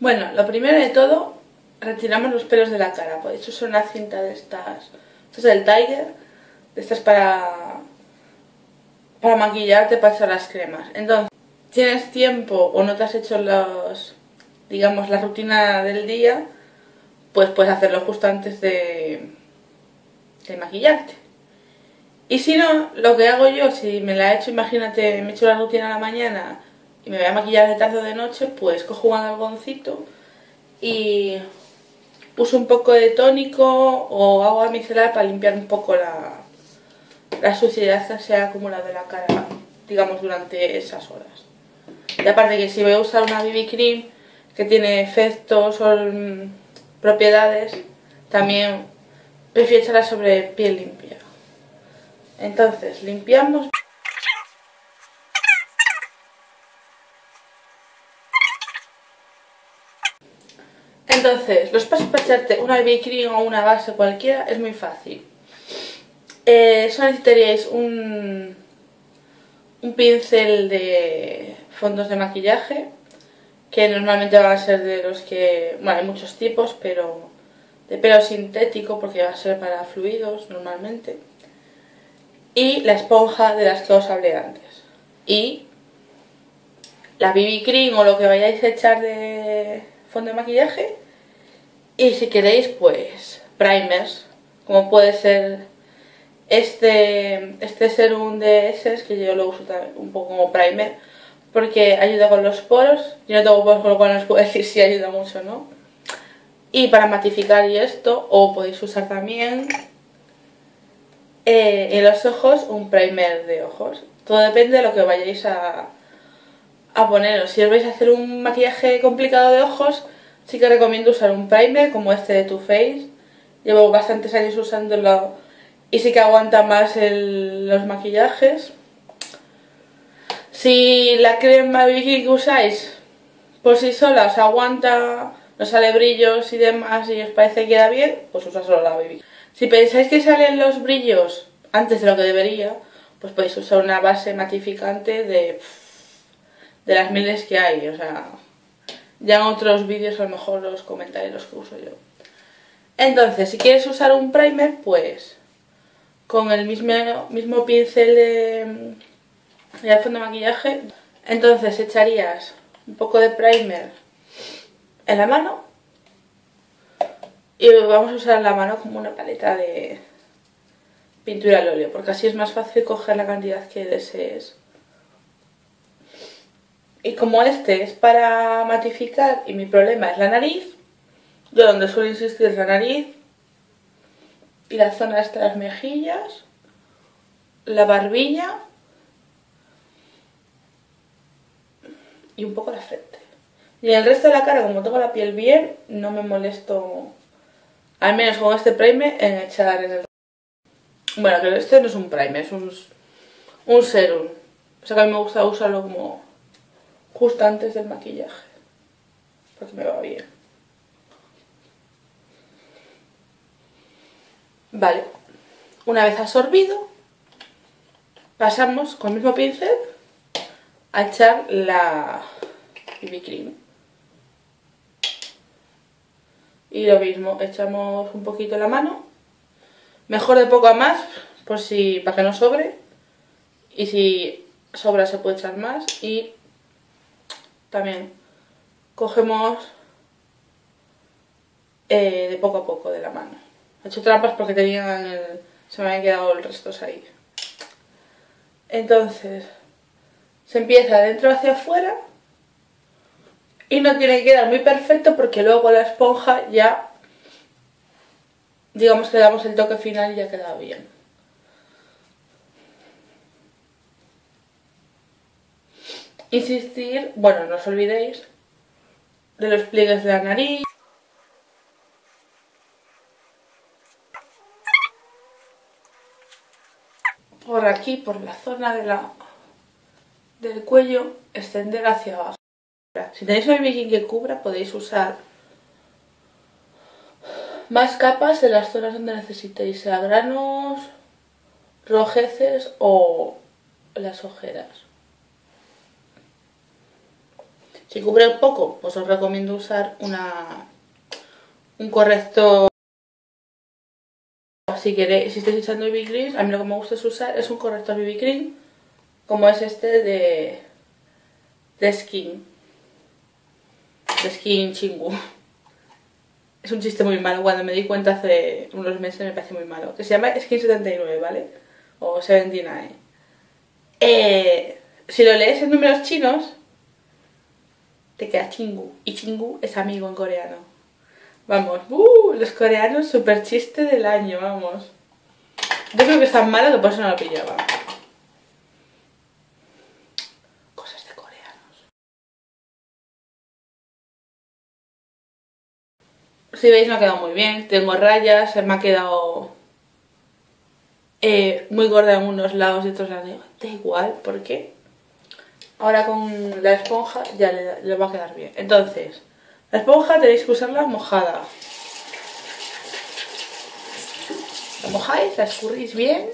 Bueno, lo primero de todo, retiramos los pelos de la cara. Podéis usar una cinta de estas, esta es del Tiger, de estas para, para maquillarte, para echar las cremas. Entonces, tienes tiempo o no te has hecho los, digamos, la rutina del día, pues puedes hacerlo justo antes de, de maquillarte. Y si no, lo que hago yo, si me la he hecho, imagínate, me he hecho la rutina a la mañana y me voy a maquillar de tarde o de noche, pues cojo un algoncito y uso un poco de tónico o agua micelar para limpiar un poco la, la suciedad que se ha acumulado en la cara, digamos, durante esas horas. Y aparte que si voy a usar una BB Cream que tiene efectos o propiedades, también prefiero echarla sobre piel limpia. Entonces, limpiamos Entonces, los pasos para echarte una BB cream o una base cualquiera es muy fácil. Eh, solo necesitaríais un, un pincel de fondos de maquillaje, que normalmente van a ser de los que, bueno, hay muchos tipos, pero de pelo sintético, porque va a ser para fluidos normalmente. Y la esponja de las que os hablé antes. Y la BB cream o lo que vayáis a echar de fondo de maquillaje y si queréis pues primers como puede ser este, este serum de Essence que yo lo uso un poco como primer porque ayuda con los poros. Yo no tengo poros con lo cual no os puedo decir si ayuda mucho o no. Y para matificar y esto o podéis usar también eh, en los ojos un primer de ojos. Todo depende de lo que vayáis a, a poneros. Si os vais a hacer un maquillaje complicado de ojos Sí que recomiendo usar un primer como este de Too Faced. Llevo bastantes años usándolo y sí que aguanta más los maquillajes. Si la crema BB que usáis por sí sola os aguanta, no sale brillos y demás y os parece que queda bien, pues usa solo la BB. Si pensáis que salen los brillos antes de lo que debería, pues podéis usar una base matificante de, de las miles que hay, o sea, ya en otros vídeos a lo mejor os comentaré los que uso yo. Entonces, si quieres usar un primer, pues con el mismo, mismo pincel de, de fondo de maquillaje, entonces echarías un poco de primer en la mano y vamos a usar la mano como una paleta de pintura al óleo, porque así es más fácil coger la cantidad que desees. Y como este es para matificar y mi problema es la nariz, yo donde suelo insistir es la nariz y la zona de las mejillas, la barbilla y un poco la frente. Y en el resto de la cara, como tengo la piel bien, no me molesto, al menos con este primer, en echar en el... Bueno, que este no es un primer, es un, un serum. O sea que a mí me gusta usarlo como justo antes del maquillaje, porque me va bien. Vale, una vez absorbido, pasamos con el mismo pincel a echar la BB Cream. Y lo mismo, echamos un poquito la mano, mejor de poco a más, por si, para que no sobre, y si sobra se puede echar más, y también cogemos eh, de poco a poco de la mano. He hecho trampas porque tenían el, se me habían quedado el resto ahí. Entonces, se empieza de dentro hacia afuera y no tiene que quedar muy perfecto porque luego la esponja ya, digamos que damos el toque final y ya queda bien. Insistir, bueno, no os olvidéis de los pliegues de la nariz. Por aquí, por la zona de la, del cuello, extender hacia abajo. Si tenéis un bikini que cubra, podéis usar más capas en las zonas donde necesitéis, sea granos, rojeces o las ojeras. Si cubre un poco, pues os recomiendo usar una un corrector. Si queréis, si estáis echando BB cream, a mí lo que me gusta es usar es un corrector BB cream, como es este de, de Skin, de Skin Chingu. Es un chiste muy malo, cuando me di cuenta hace unos meses me parece muy malo. Que se llama Skin 79, ¿vale? O 79. Eh, si lo lees en números chinos, te queda Chingu. Y Chingu es amigo en coreano. Vamos, uh, los coreanos, super chiste del año, vamos. Yo creo que es tan malo que por eso no lo pillaba. Cosas de coreanos. Si veis me ha quedado muy bien. Tengo rayas, me ha quedado eh, muy gorda en unos lados y otros lados. Da igual, ¿por qué? Ahora con la esponja ya le, va a quedar bien. Entonces, la esponja tenéis que usarla mojada. La mojáis, la escurrís bien,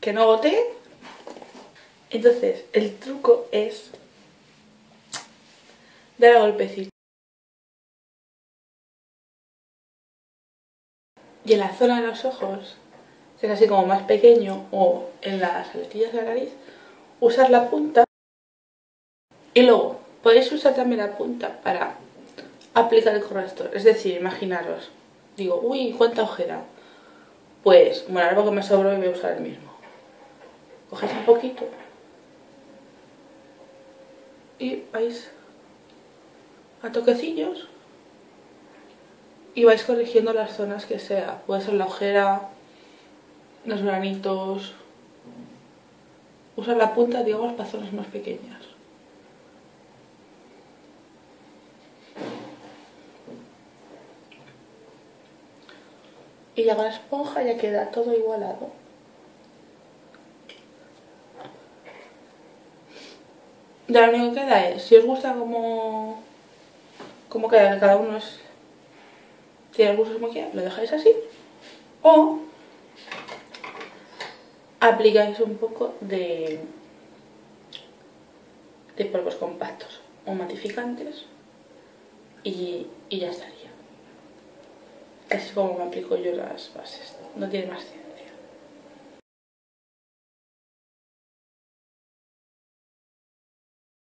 que no gotee. Entonces, el truco es dar a golpecito. Y en la zona de los ojos, que es así como más pequeño, o en las aletillas de la nariz, usar la punta y luego, podéis usar también la punta para aplicar el corrector. Es decir, imaginaros, digo, uy, cuánta ojera. Pues, bueno, algo que me sobró y voy a usar el mismo. Cogéis un poquito y vais a toquecillos y vais corrigiendo las zonas que sea. Puede ser la ojera, los granitos. Usar la punta, digamos, para zonas más pequeñas. Y ya con la esponja ya queda todo igualado. Ya lo único que queda es, si os gusta como, como queda, cada uno es, tiene el gusto como quiera, lo dejáis así. O aplicáis un poco de, polvos compactos o matificantes y ya estaría. Es como me aplico yo las bases, no tiene más ciencia.